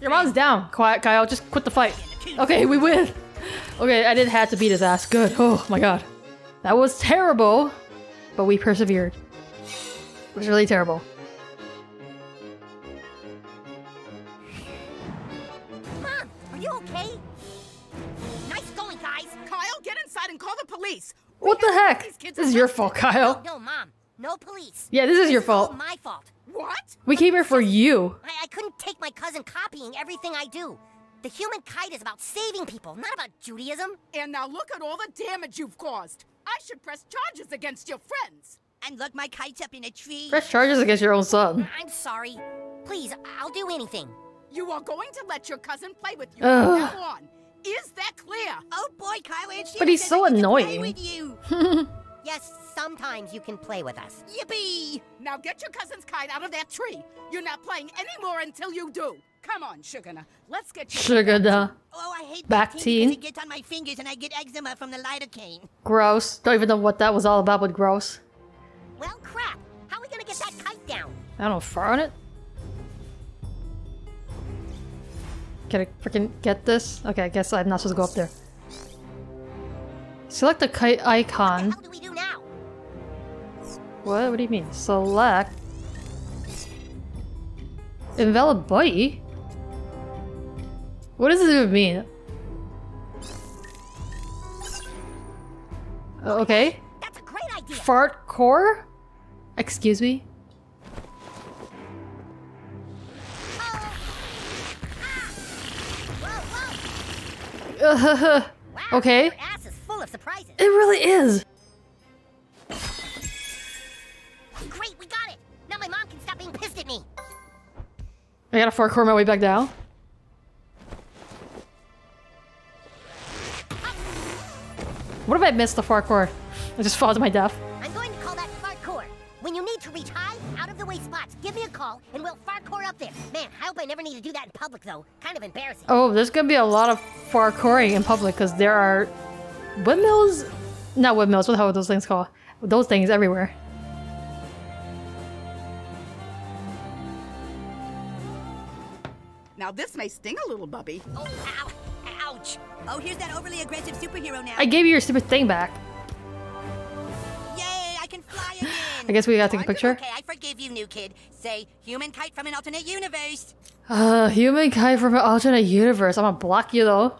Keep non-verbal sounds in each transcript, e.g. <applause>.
Your mom's down. Quiet, Kyle. Just quit the fight. Okay, we win. Okay, I didn't have to beat his ass. Good. Oh my god. That was terrible, but we persevered. It was really terrible. Mom, are you okay? Nice going, guys. Kyle, get inside and call the police. What the heck? This is your fault, Kyle. No, Mom. No police. Yeah, this is your This all fault. my fault. What? We came here for you. I, I couldn't take my cousin copying everything I do. The human kite is about saving people, not about Judaism. And now look at all the damage you've caused. I should press charges against your friends. And look, my kite's up in a tree. Press charges against your own son. I'm sorry. Please, I'll do anything. You are going to let your cousin play with you Ugh. from now on. Is that clear? Oh boy, Kyle, Aunt Sheila But he's so I get to play annoying. <laughs> with you. Yes, sometimes you can play with us. Yippee! Now get your cousin's kite out of that tree. You're not playing anymore until you do. Come on, Sugarna. Let's get you. Sugar duh. Oh, I hate Bactine. because it gets on my fingers and I get eczema from the lidocaine. Gross. Don't even know what that was all about, but gross. Well, crap. How are we gonna get that kite down? I don't far on it. Can I freaking get this? Okay, I guess I'm not supposed to go up there. Select the kite What icon. the What? What do you mean? Select. Invalid buddy? What does this even mean? Uh, Okay. That's a great idea. Fart core? Excuse me? Uh, <laughs> Okay. Your ass is full of surprises. it really is. I gotta fart core my way back down. What if I missed the fart core? I just fall to my death. I'm going to call that fartcore. When you need to reach high, out of the way spots, give me a call and we'll fartcore up there. Man, I hope I never need to do that in public though. Kind of embarrassing. Oh, there's gonna be a lot of parkouring in public because there are windmills. Not windmills. What the hell are those things called? Those things everywhere. Now this may sting a little, Bubby. Oh, ow. Ouch. Oh, here's that overly aggressive superhero now. I gave you your stupid thing back. Yay, I can fly <laughs> again. I guess we gotta take a picture. Okay, I forgive you, new kid. Say, human kite from an alternate universe. Uh, human kite from an alternate universe. I'm gonna block you though.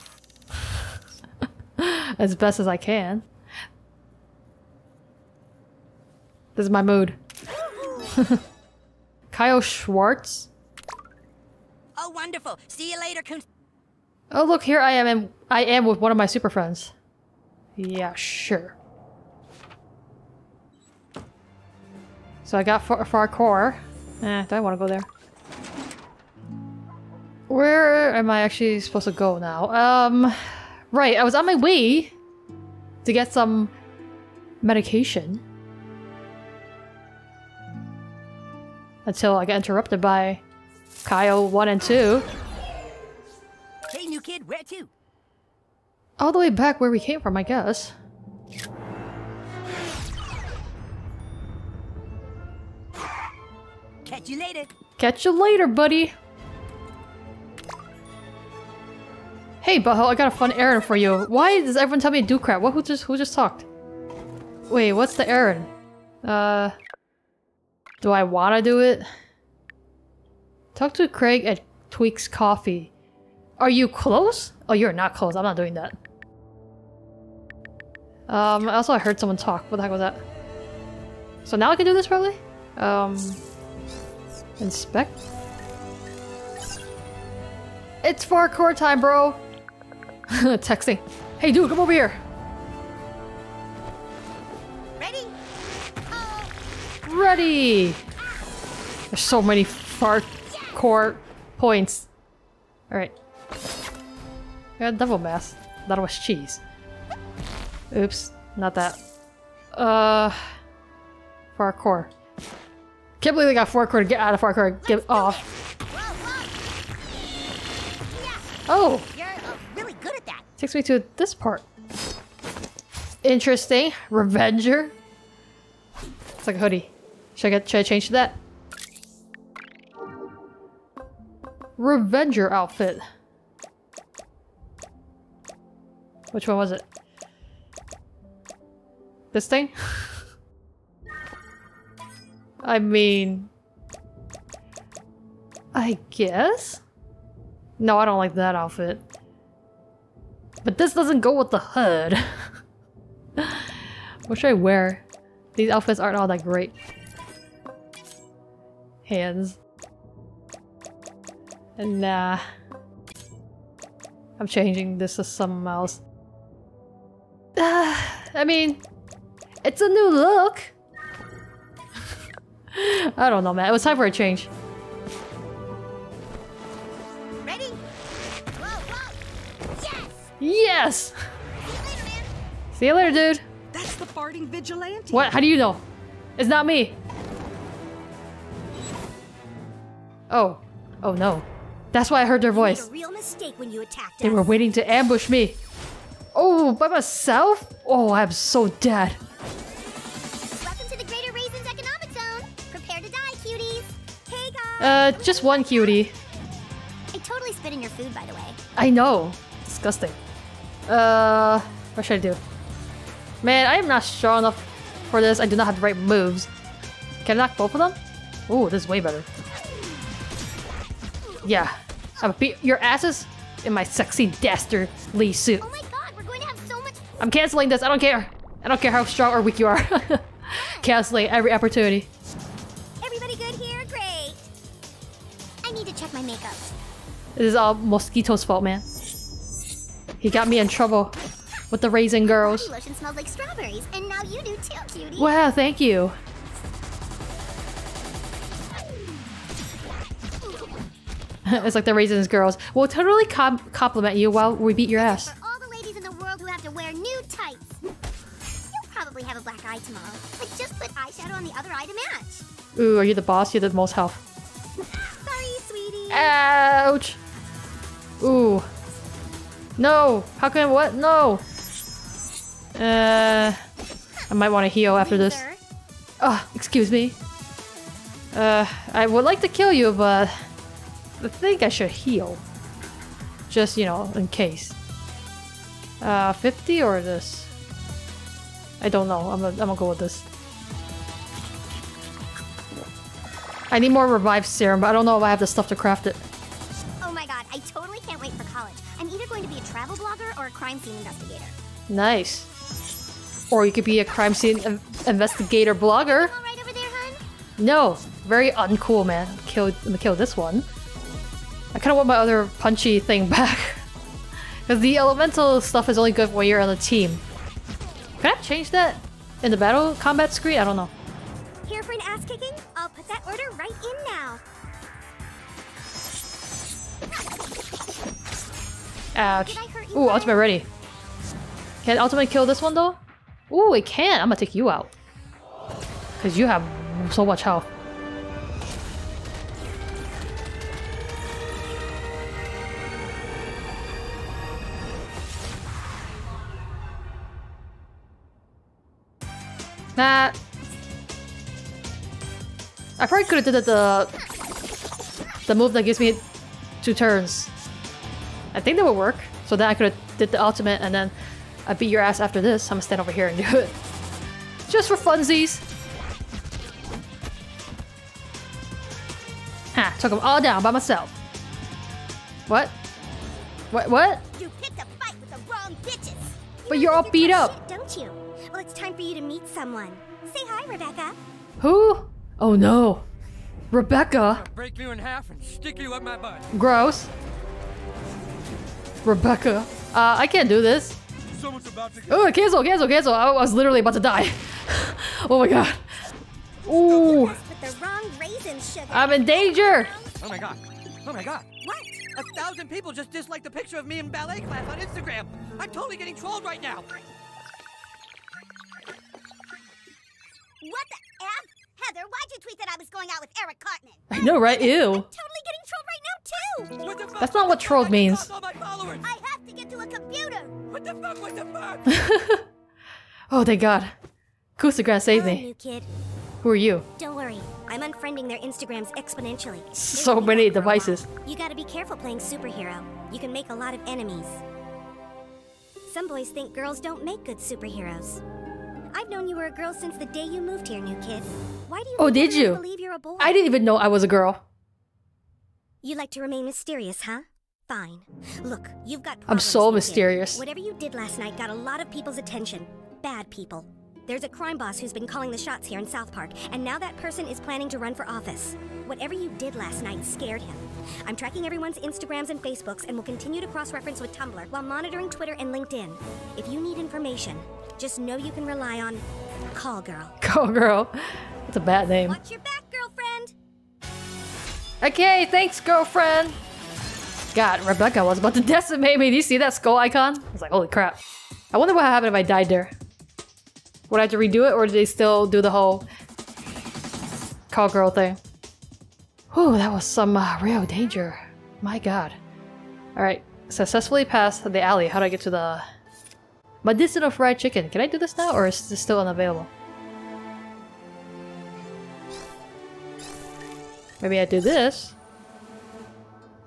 <laughs> as best as I can. This is my mood. <laughs> Kyle Schwartz. Wonderful. See you later. Oh look, here I am. And I am with one of my super friends. Yeah, sure. So I got far, far core. Eh, do I want to go there? Where am I actually supposed to go now? Um, right. I was on my way to get some medication until I got interrupted by Kyle one and two. Hey, new kid, where to? All the way back where we came from, I guess. Catch you later. Catch you later, buddy. Hey, Butthole, I got a fun errand for you. Why does everyone tell me to do crap? What? Who just who just talked? Wait, what's the errand? Uh, do I want to do it? Talk to Craig at Tweek's Coffee. Are you close? Oh, you're not close. I'm not doing that. Um, also I heard someone talk. What the heck was that? So now I can do this probably? Um, inspect? It's parkour time, bro! <laughs> Texting. Hey dude, come over here! Ready? Oh, Ready! There's so many fart core points. Alright. Got a double mass. That was cheese. Oops, not that. Uh, for our core. Can't believe they got Farcore to get out of Farcore and get off. whoa. Yeah, Oh, you're really good at that. takes me to this part. Interesting. Revenger. It's like a hoodie. Should I get? Should I change to that? Revenger outfit. Which one was it? This thing? <laughs> I mean... I guess? No, I don't like that outfit. But this doesn't go with the hood. <laughs> what should I wear? These outfits aren't all that great. Hands. And nah. I'm changing this to something else. <sighs> I mean, it's a new look. <laughs> I don't know, man. It was time for a change. Ready? Whoa, whoa! Yes! Yes! See you later, man. See you later, dude. That's the farting vigilante. What? How do you know? It's not me. Oh. Oh no. That's why I heard their voice. a real mistake when you attacked They were waiting to ambush me. Oh, by myself? Oh, I'm so dead. Welcome to the Greater Raisins Economic Zone. Prepare to die, cuties. Hey guys. Uh, just one cutie. I totally spit in your food, by the way. I know. Disgusting. Uh, what should I do? Man, I am not strong enough for this. I do not have the right moves. Can I knock both of them? Ooh, this is way better. Yeah. I'm gonna beat your asses in my sexy dastardly suit. Oh my god, we're going to have so much. I'm canceling this. I don't care. I don't care how strong or weak you are. <laughs> Canceling every opportunity. Everybody good here? Great. I need to check my makeup. This is all Mosquito's fault, man. He got me in trouble with the raisin girls. Body lotion smells like strawberries, and now you do too, cutie. Wow, thank you. <laughs> it's like the raisins girls. We'll totally com compliment you while we beat your ass. For all the ladies in the world who have to wear nude tights. You'll probably have a black eye tomorrow, but just put eyeshadow on the other eye to match. Ooh, are you the boss? You're the most health. <laughs> Sorry, sweetie. Ouch! Ooh. No! How can I- what? No! Uh... I might want to heal after this. Ah, excuse me. Uh, I would like to kill you, but I think I should heal. Just, you know, in case. Uh, 50 or this? I don't know. I'm gonna, I'm gonna go with this. I need more revive serum, but I don't know if I have the stuff to craft it. Oh my god, I totally can't wait for college. I'm either going to be a travel blogger or a crime scene investigator. Nice. Or you could be a crime scene investigator blogger. Right there? No, very uncool, man. Kill, I'm gonna kill this one. I kind of want my other punchy thing <laughs> back. Because the elemental stuff is only good when you're on a team. Can I change that in the battle combat screen? I don't know. Here for an ass kicking? I'll put that order right in now. Ouch. Did I hurt you, Ooh, ultimate ready. Can ultimate kill this one though? Ooh, it can. I'm gonna take you out. Because you have so much health. Nah. I probably could have did the the move that gives me two turns. I think that would work. So then I could have did the ultimate and then I beat your ass after this. I'm gonna stand over here and do it. <laughs> Just for funsies. Ha, took them all down by myself. What? What? What? You picked a fight with the wrong bitches. But you're all beat up. shit, don't you? Well, it's time for you to meet someone. Say hi, Rebecca. Who? Oh no. Rebecca. break you in half and stick you up my butt. Gross. Rebecca. Uh, I can't do this. Someone's about to Oh, cancel, cancel, cancel. I was literally about to die. <laughs> oh my god. Ooh. With the wrong raisin sugar. I'm in danger. Oh my god. Oh my god. What? A thousand people just disliked the picture of me in ballet class on Instagram. I'm totally getting trolled right now. What the F? Heather, why'd you tweet that I was going out with Eric Cartman? I know, right? Ew. I'm Totally getting trolled right now, too. What the fuck? That's not what trolled means. All my followers. I have to get to a computer. What the fuck? What the fuck? <laughs> Oh, thank God. Kusagra saved Hello, me. new kid. Who are you? Don't worry. I'm unfriending their Instagrams exponentially. <laughs> So many devices. You gotta be careful playing superhero. You can make a lot of enemies. Some boys think girls don't make good superheroes. I've known you were a girl since the day you moved here, new kid. Why do you Oh, did you? believe you're a boy? I didn't even know I was a girl. You like to remain mysterious, huh? Fine. Look, you've got I'm so new kid. mysterious. Whatever you did last night got a lot of people's attention. Bad people. There's a crime boss who's been calling the shots here in South Park, and now that person is planning to run for office. Whatever you did last night scared him. I'm tracking everyone's Instagrams and Facebooks and will continue to cross-reference with Tumblr while monitoring Twitter and LinkedIn. If you need information, just know you can rely on Call Girl. <laughs> Call girl. That's a bad name. Watch your back, girlfriend! Okay, thanks, girlfriend. God, Rebecca was about to <laughs> decimate me. Do you see that skull icon? I was like, holy crap. I wonder what happened if I died there. Would I have to redo it, or did they still do the whole call girl thing? Whew, that was some uh, real danger. My god. Alright, successfully passed the alley. How do I get to the medicinal fried chicken? Can I do this now, or is this still unavailable? Maybe I do this.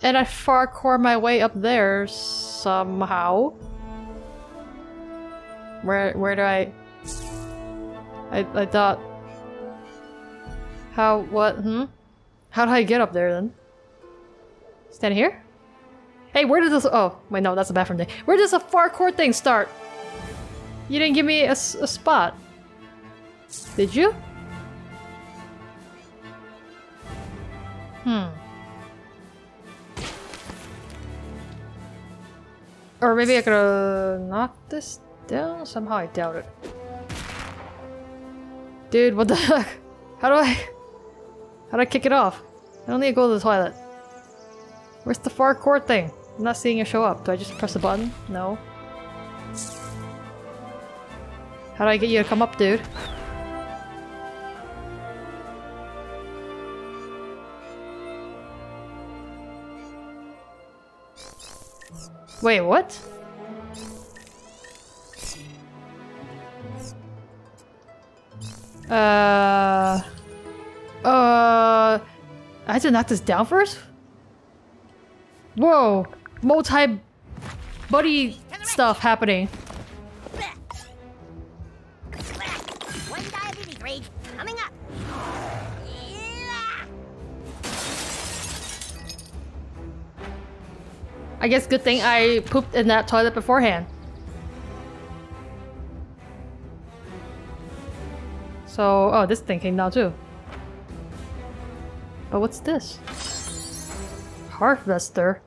And I far core my way up there somehow. Where where do I I I thought How what hmm? How do I get up there then? Stand here? Hey, where does this oh wait no, that's a bathroom thing. Where does the farcore thing start? You didn't give me a spot. Did you? Hmm. Or maybe I could knock this down? Somehow I doubt it. Dude, what the <laughs> heck? How do I... How do I kick it off? I don't need to go to the toilet. Where's the far court thing? I'm not seeing it show up. Do I just press a button? No. How do I get you to come up, dude? Wait, what? Uh... Uh... I had to knock this down first? Whoa! Multi-buddy stuff happening. I guess good thing I pooped in that toilet beforehand. So, oh, this thing came down too. But what's this? Harvester.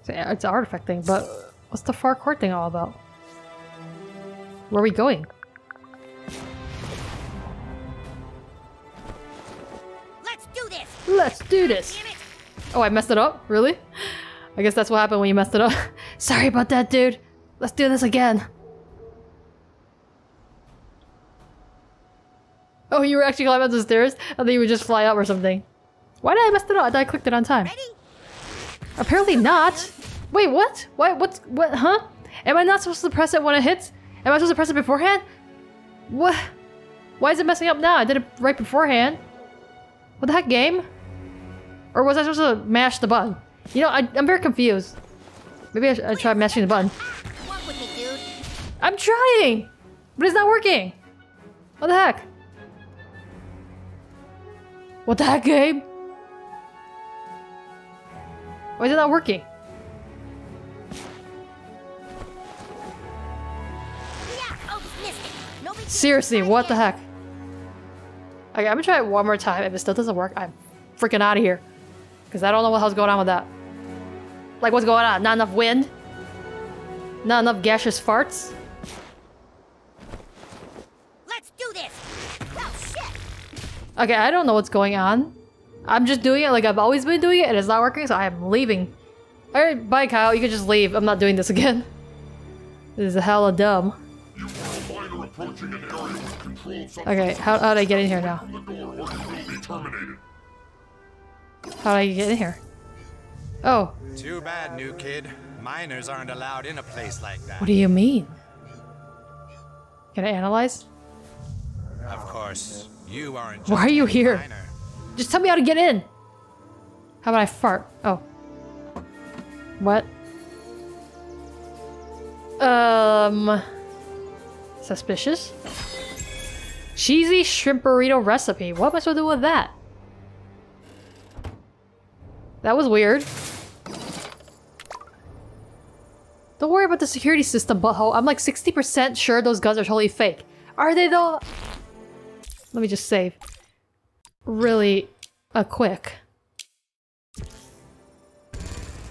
It's It's an artifact thing, but what's the far court thing all about? Where are we going? Let's do this. Let's do this! Oh, I messed it up? Really? I guess that's what happened when you messed it up. <laughs> Sorry about that, dude. Let's do this again. Oh, you were actually climbing up the stairs? I thought you would just fly up or something. Why did I mess it up? I thought I clicked it on time. Ready? Apparently not. Wait, what? Why? What's what? Huh? Am I not supposed to press it when it hits? Am I supposed to press it beforehand? What? Why is it messing up now? I did it right beforehand. What the heck, game? Or was I supposed to mash the button? You know, I, I'm very confused. Maybe I should try mashing the button. I'm trying, but it's not working. What the heck? What the heck, game? Why is it not working? Seriously, what the heck? Okay, I'm gonna try it one more time. If it still doesn't work, I'm freaking out of here. Because I don't know what the hell's going on with that. Like, what's going on? Not enough wind? Not enough gaseous farts? Let's do this. Oh shit. Okay, I don't know what's going on. I'm just doing it like I've always been doing it, and it's not working, so I'm leaving. Alright, bye, Kyle. You can just leave. I'm not doing this again. <laughs> This is hella dumb. You will find her approaching an area with controlled substances Okay, how, how do I get in here now? from the door or you will be terminated. How do I get in here? Oh, Too bad, new kid. Minors aren't allowed in a place like that. what do you mean? Can I analyze? Of course, you aren't. Why are you here? miner. Just tell me how to get in. How about I fart? Oh. What? Um. Suspicious? Cheesy shrimp burrito recipe. What am I supposed to do with that? That was weird. Don't worry about the security system, butthole. I'm like 60% sure those guns are totally fake. Are they though? Let me just save. Really, a quick.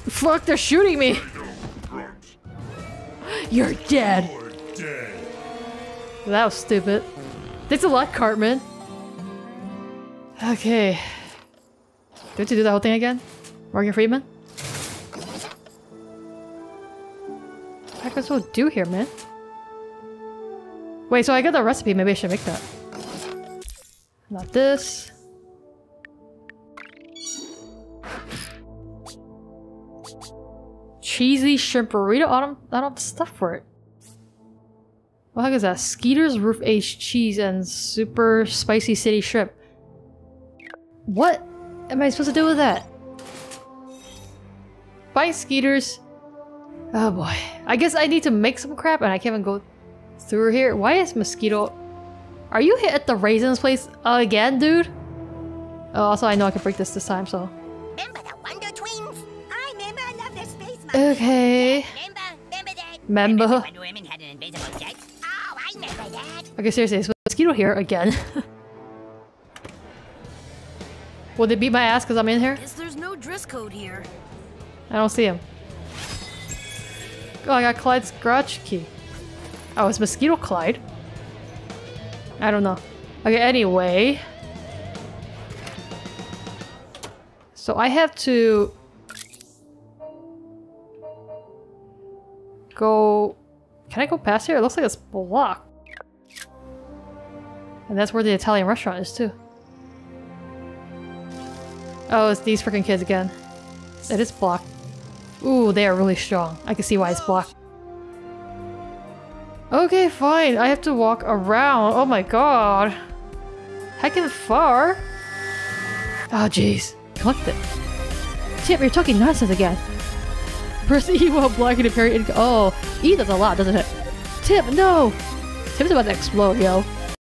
Fuck, they're shooting me! You're <laughs> dead! You're dead. That was stupid. Thanks a lot, Cartman. Okay. Do have to do the whole thing again? Morgan Freeman? I supposed to do here, man? Wait, so I got the recipe. Maybe I should make that. Not this. Cheesy shrimp burrito. I don't, I don't have the stuff for it. What the heck is that? Skeeter's roof aged cheese and super spicy city shrimp. What am I supposed to do with that? Bye, Skeeters. Oh boy. I guess I need to make some crap and I can't even go through here. Why is Mosquito... Are you hit at the Raisins place again, dude? Oh, also I know I can break this this time, so... Remember the Wonder Twins? I remember. I love their space monster. Okay. Remember? Remember that? Member. Wonder Woman had an invisible jet? Oh, I remember that. Okay, seriously, is Mosquito here again? <laughs> Will they beat my ass because I'm in here? Guess there's no dress code here. I don't see him. Oh, I got Clyde's garage key. Oh, it's Mosquito Clyde. I don't know. Okay, anyway. So I have to... Go... Can I go past here? It looks like it's blocked. And that's where the Italian restaurant is too. Oh, it's these freaking kids again. It is blocked. Ooh, they are really strong. I can see why it's blocked. Okay, fine. I have to walk around. Oh my god. Heckin' far. Oh, jeez. Collect it. Tip, you're talking nonsense again. Press E while blocking a parry. Oh, E does a lot, doesn't it? Tip, no! Tip's about to explode, yo.